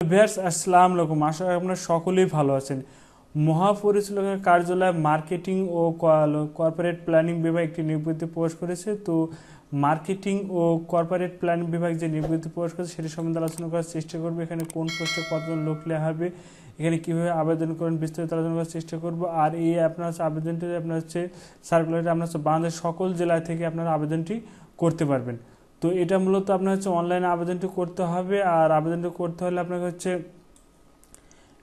Viewers আসসালাম আলাইকুম। আশা আপনারা সকলেই ভালো আছেন। মহাপরিচালকের কার্যালয় মার্কেটিং ও কর্পোরেট প্ল্যানিং বিভাগ একটি নিবৃত্তি প্রকাশ করেছে। তো মার্কেটিং ও কর্পোরেট প্ল্যানিং বিভাগ যে নিবৃত্তি প্রকাশ করেছে সেটি সম্বন্ধে আলোচনা করার চেষ্টা করবে। এখানে কোন পোস্টে কতজন লোক লেখা হবে, এখানে কীভাবে আবেদন করেন, বিস্তারিত আলোচনা করার চেষ্টা করব। আর এই আপনার হচ্ছে আবেদনটি, আপনার হচ্ছে সার্কুলারটি আপনার হচ্ছে বাংলাদেশের সকল জেলা থেকে আপনার আবেদনটি করতে পারবেন। তো এটা মূলত আপনার হচ্ছে অনলাইনে আবেদনটি করতে হবে। আর আবেদনটি করতে হলে আপনাকে হচ্ছে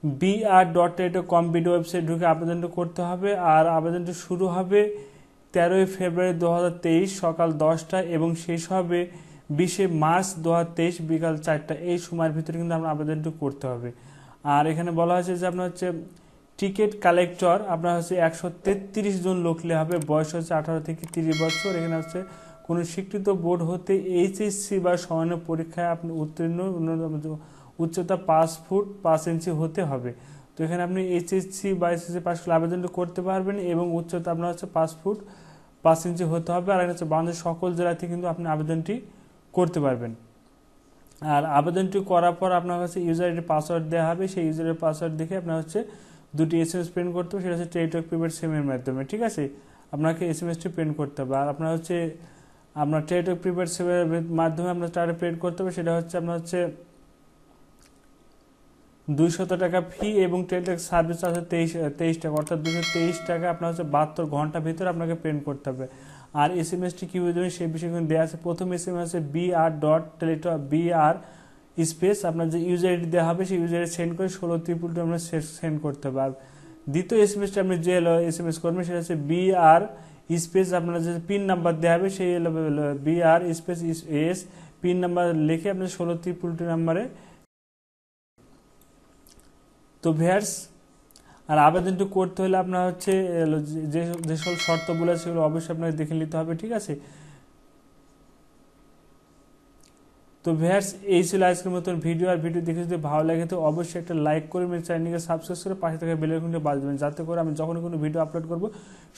BR dot TET com BD website ঢুকে আবেদনটি করতে হবে। আর আবেদনটি শুরু হবে তেরোই ফেব্রুয়ারি দু হাজার তেইশ সকাল দশটা এবং শেষ হবে বিশে মার্চ দু হাজার তেইশ বিকাল চারটা। এই সময়ের ভিতরে কিন্তু আপনার আবেদনটি করতে হবে। আর এখানে বলা হয়েছে যে আপনার হচ্ছে টিকিট কালেক্টর আপনার হচ্ছে একশো তেত্রিশ জন লোকলে হবে। বয়স হচ্ছে আঠারো থেকে তিরিশ বছর। এখানে হচ্ছে কোনো স্বীকৃত বোর্ড হতে এইচএসসি বা সমান্য পরীক্ষায় আপনি উত্তীর্ণ উচ্চতা পাঁচ ফুট পাঁচ ইঞ্চি হতে হবে। তো এখানে আপনি এইচএসসি বা এসএসসি পাস করলে আবেদনটা করতে পারবেন এবং উচ্চতা আপনার হচ্ছে পাঁচ ফুট পাঁচ ইঞ্চি হতে হবে। আর হচ্ছে বাংলাদেশের সকল জেলাতে কিন্তু আপনি আবেদনটি করতে পারবেন। আর আবেদনটি করার পর আপনার কাছে ইউজার আইডি পাসওয়ার্ড দেওয়া হবে। সেই ইউজারের পাসওয়ার্ড দেখে আপনার হচ্ছে দুটি এস এম এস প্রিন্ট করতে হবে। সেটা হচ্ছে টেলিটক প্রিপেড সিমের মাধ্যমে, ঠিক আছে? আপনাকে এস এম এসটি প্রিন্ট করতে হবে। আর আপনার হচ্ছে আপনার টেলিটক প্রিপেড সিমের মাধ্যমে আপনার টাকা প্রিন্ট করতে হবে, সেটা হচ্ছে আপনার হচ্ছে দুইশত টাকা ফি এবং টেলিটক সার্ভিস আছে তেইশ তেইশ টাকা, অর্থাৎ দুশো তেইশ টাকা আপনার হচ্ছে বাহাত্তর ঘণ্টার ভিতরে আপনাকে প্রিন্ট করতে হবে। আর এস এম এসটি কীভাবে দেবেন সেই বিষয়ে কিন্তু দেওয়া আছে। প্রথম S M S B R dot Teletalk B R space আপনার যে ইউজার আইডি দেওয়া হবে, সেই ইউজার সেন্ড করে ষোলো ত্রিপুলটি আপনার সেন্ড করতে হবে। আর দ্বিতীয় এস এম এসটি আপনি যে এস এম এস করবেন, সেটা হচ্ছে বি আর স্পেস আপনার যে পিন নাম্বার দেওয়া হবে, সেই B R space S PIN number লিখে আপনার ষোলো ত্রিপুলটি নাম্বারে। তো ভেয়ার্স আর আবেদনটি করতে হলে আপনার হচ্ছে যে সকল শর্ত বলেছে সেগুলো অবশ্যই আপনাকে দেখে নিতে হবে, ঠিক আছে? তো ভেয়ার্স এই ছিল আজকের মতন ভিডিও। আর ভিডিও দেখে যদি ভালো লাগে, তো অবশ্যই একটা লাইক করে করবেন চ্যানেলকে সাবস্ক্রাইব করে পাশে থাকা বেলের বাজ দেবেন যাতে করে আমি যখন কোনো ভিডিও আপলোড করব,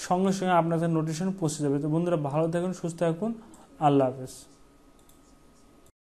সঙ্গে সঙ্গে আপনাদের নোটিফিকেশন পৌঁছে যাবে। তো বন্ধুরা, ভালো থাকুন, সুস্থ থাকুন। আল্লাহ হাফেজ।